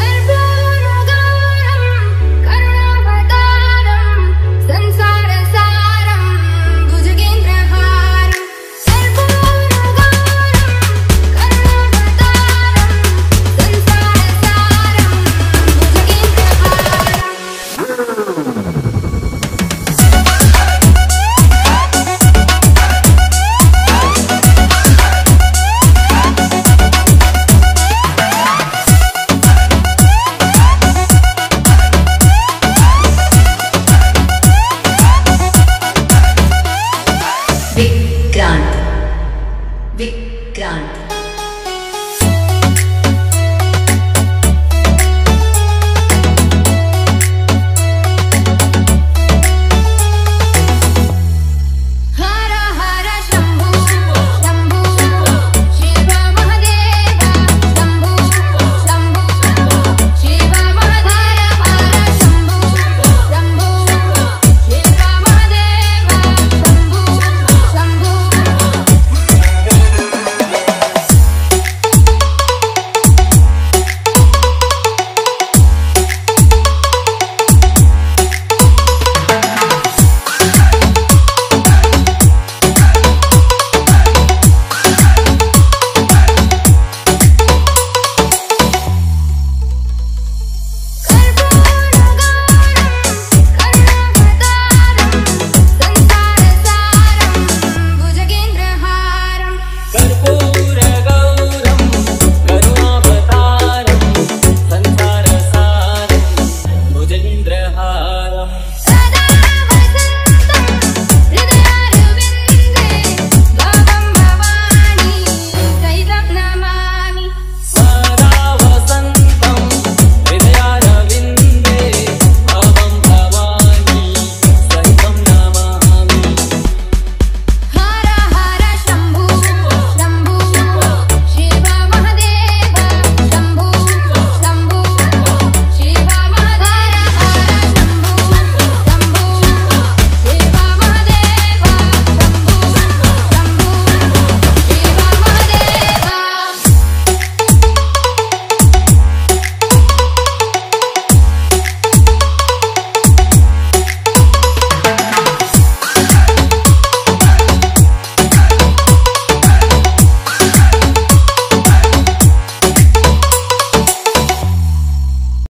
and Big Grant. love.